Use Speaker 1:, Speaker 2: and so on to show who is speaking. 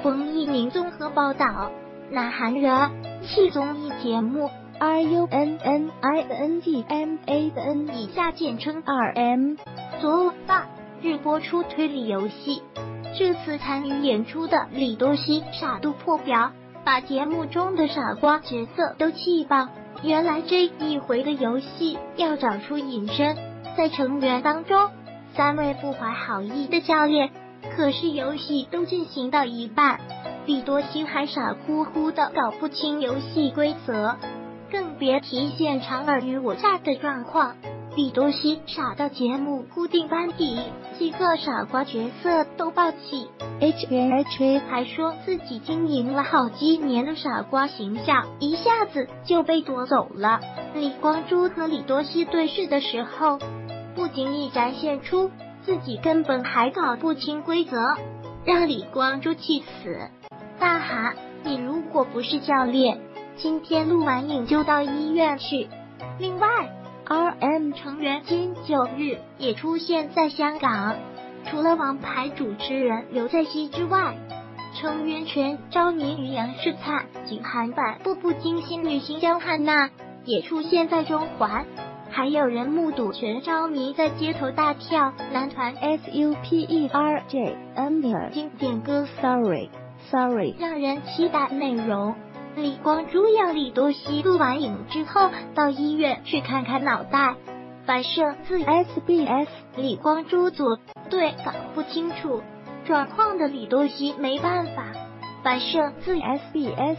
Speaker 1: 综艺名综合报道，南韩人气综艺节目 R U N N I N G M A N 以下简称 R M 昨大日播出推理游戏。这次参与演出的李多熙傻度破表，把节目中的傻瓜角色都气爆。原来这一回的游戏要找出隐身，在成员当中，三位不怀好意的教练。可是游戏都进行到一半，李多熙还傻乎乎的搞不清游戏规则，更别提现场尔虞我诈的状况。李多熙傻到节目固定班底几个傻瓜角色都抱起，H N H A 还说自己经营了好几年的傻瓜形象一下子就被夺走了。李光洙和李多熙对视的时候，不经意展现出自己根本还搞不清规则，让李光洙气死，大喊：“你如果不是教练，今天录完影就到医院去。”另外。R M 成员金九日也出现在香港，除了王牌主持人刘在熙之外，成员全着迷于杨世灿景韩版《步步惊心》女星江汉娜也出现在中环，还有人目睹全昭迷在街头大跳男团 S U P E R J Amir 经典歌 Sorry Sorry，让人期待内容。李光洙要李多熙录完影之后到医院去看看脑袋。反射自 SBS 李光洙组队搞不清楚状况的李多熙没办法。反射自 SBS